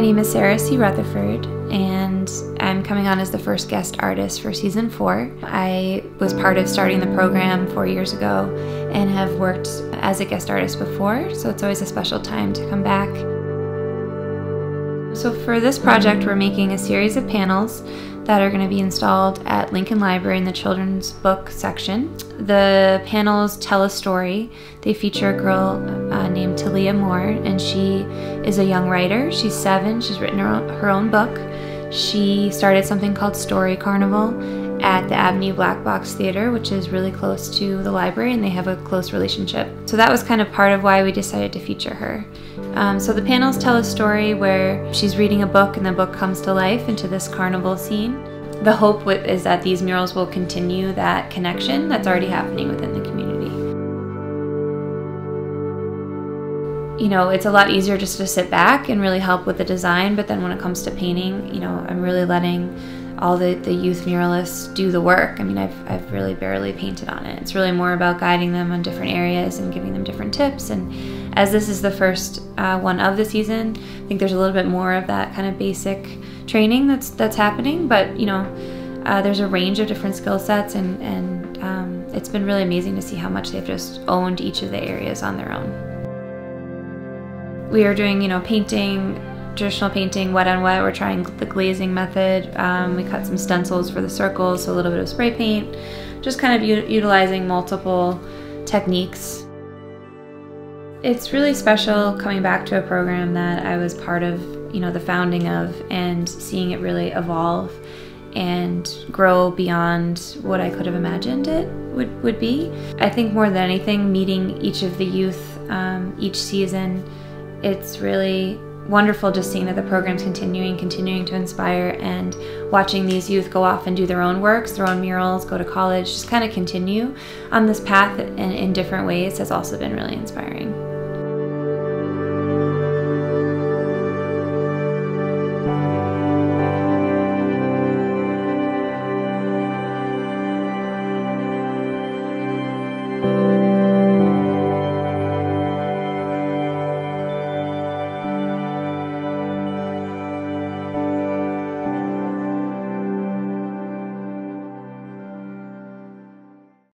name is Sarah C. Rutherford, and I'm coming on as the first guest artist for season four. I was part of starting the program four years ago and have worked as a guest artist before, so it's always a special time to come back. So, for this project, we're making a series of panels that are going to be installed at Lincoln Library in the children's book section. The panels tell a story. They feature a girl uh, named Talia Moore, and she is a young writer. She's seven, she's written her own, her own book. She started something called Story Carnival at the Avenue Black Box Theater, which is really close to the library, and they have a close relationship. So that was kind of part of why we decided to feature her. Um, so the panels tell a story where she's reading a book, and the book comes to life into this carnival scene. The hope is that these murals will continue that connection that's already happening within the community. you know, it's a lot easier just to sit back and really help with the design. But then when it comes to painting, you know, I'm really letting all the, the youth muralists do the work. I mean, I've, I've really barely painted on it. It's really more about guiding them on different areas and giving them different tips. And as this is the first uh, one of the season, I think there's a little bit more of that kind of basic training that's that's happening. But you know, uh, there's a range of different skill sets, and and um, it's been really amazing to see how much they've just owned each of the areas on their own we are doing, you know, painting, traditional painting, wet on wet. We're trying the glazing method. Um, we cut some stencils for the circles, so a little bit of spray paint. Just kind of utilizing multiple techniques. It's really special coming back to a program that I was part of, you know, the founding of and seeing it really evolve and grow beyond what I could have imagined it would, would be. I think more than anything, meeting each of the youth um, each season it's really wonderful just seeing that the program's continuing, continuing to inspire, and watching these youth go off and do their own works, their own murals, go to college, just kind of continue on this path in, in different ways has also been really inspiring.